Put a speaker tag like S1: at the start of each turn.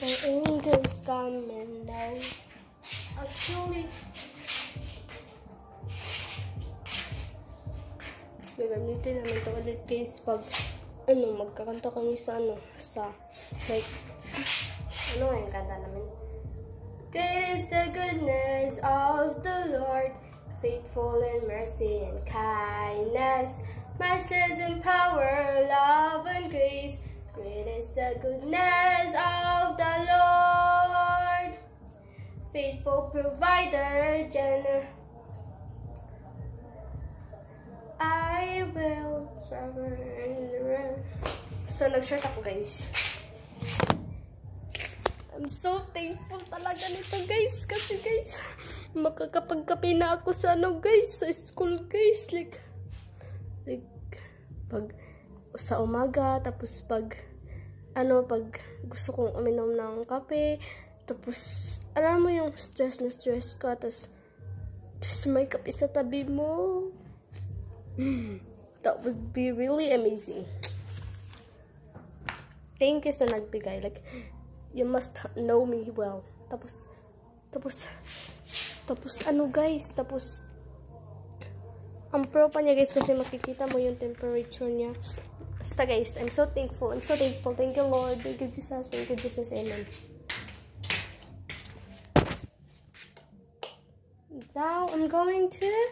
S1: The angel's coming now. Actually, gagamitin namin to ulit guys pag ano, magkakanta kami sa ano, sa like, ano nga yung kanta namin? Great is the goodness of the Lord, faithful in mercy and kindness, matchless in power, love and grace. Great is the goodness of faithful provider, generous. I will travel the rain. So, nag-short ako, guys. I'm so thankful talaga nito, guys. Kasi, guys, makakapagkape na ako sa ano, guys, sa school, guys. Like, like, pag, sa umaga, tapos pag, ano, pag gusto kong uminom ng kape, tapos, alam mo yung stress na stress ka, tapos, tapos may kape sa tabi mo. That would be really amazing. Thank you sa nagbigay. Like, you must know me well. Tapos, tapos, tapos ano guys, tapos, ang pro pa niya guys kasi makikita mo yung temperature niya. Basta guys, I'm so thankful. I'm so thankful. Thank you Lord. Thank you Jesus. Thank you Jesus. Amen. Now I'm going to